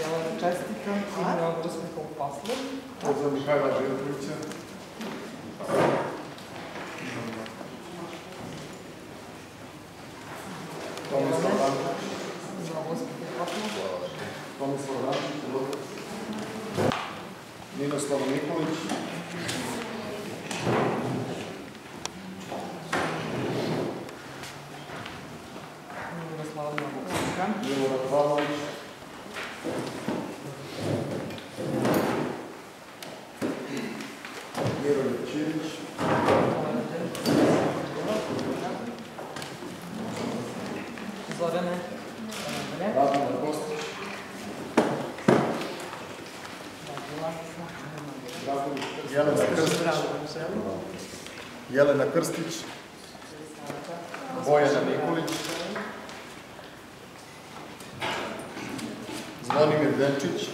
Ja, čestitam i na uspjehom poslu. Pozdrav Mihajla Živkovića. Tomislav Rančić. Za uspjehe poslu. Tomislav Rančić, Lukas. Ninoslav Nikolić. Miroslav Nikolić. Milorad Pavlović. Jelena Krstić. Bojana Nikolić. Zvonimir Denčić.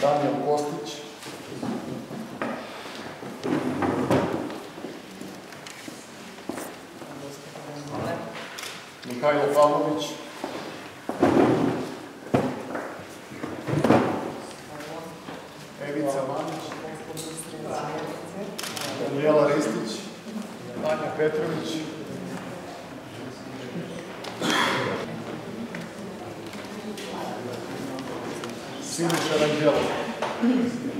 Daniel Kostić. Mihajlo Pavlović. Evica Manić. Danijela Ristić. Anja Petrović. Siniša Ranđelo.